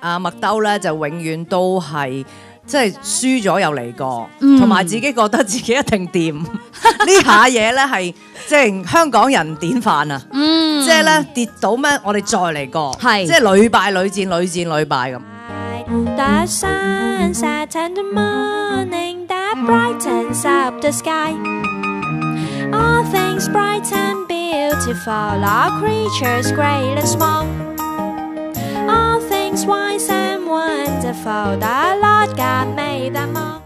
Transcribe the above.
阿麦兜咧就永远都系即系输咗又嚟过，同埋自己觉得自己一定掂 呢下嘢咧系即系香港人典范啊！嗯，即系咧跌到咩？我哋再嚟过，系即系屡败屡战，屡战屡败咁。brightens up the sky. All things bright and beautiful, all creatures great and small. All things wise and wonderful, the Lord God made them all.